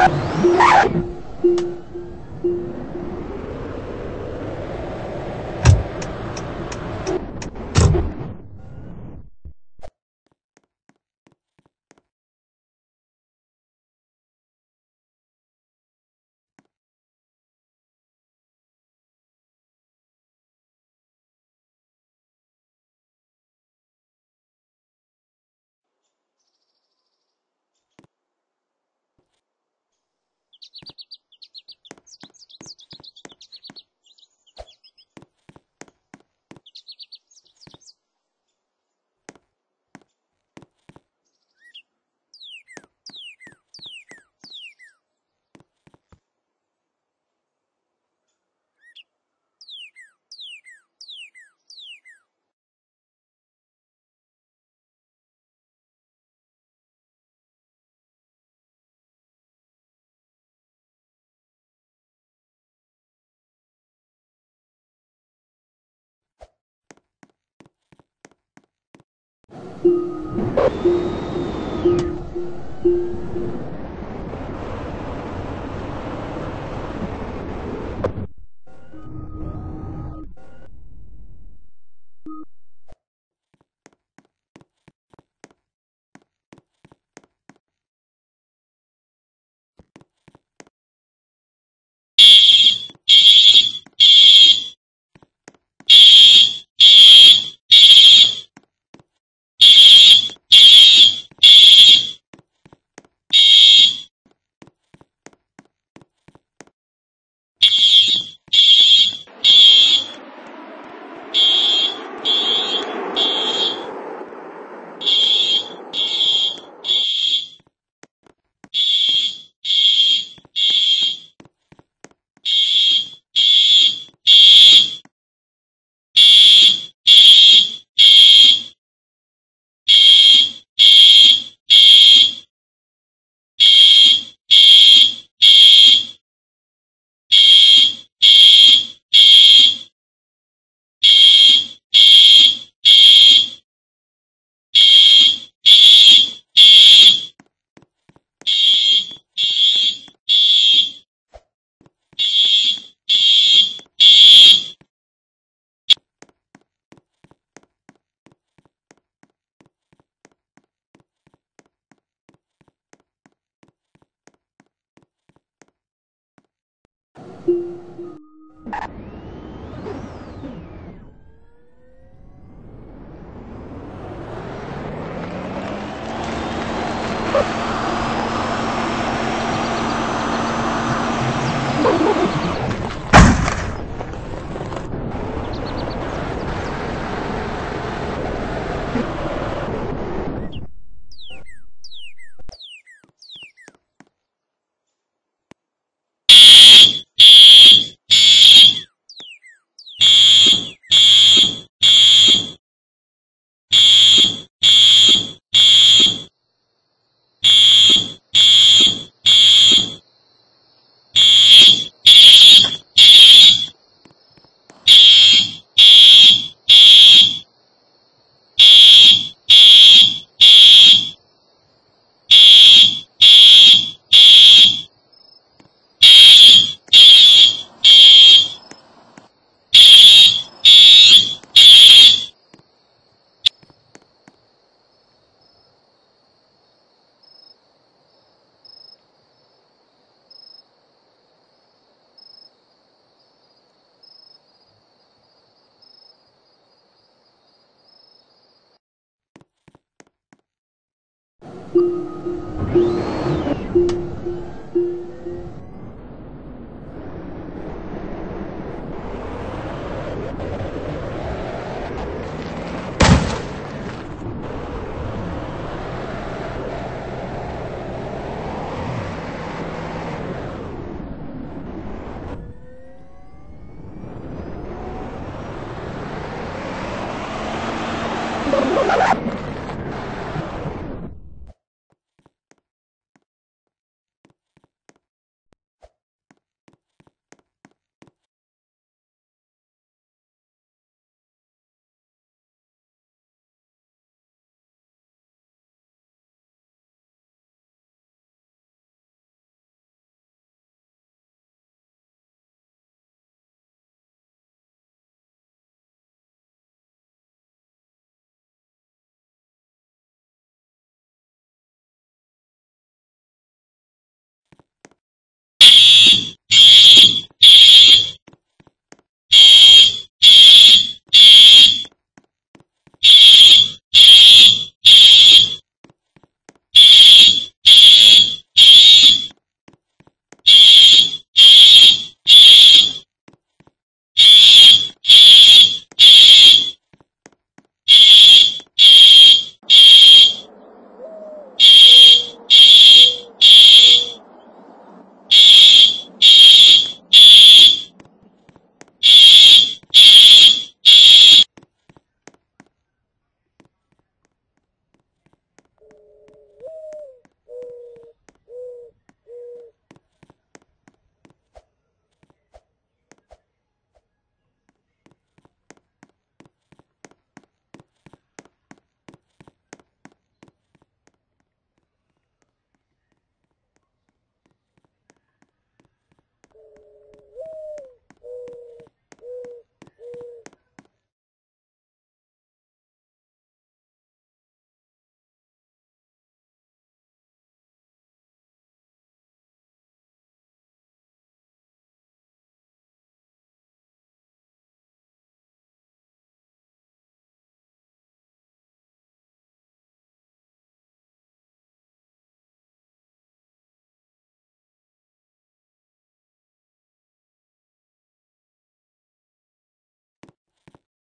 Thank you. うん。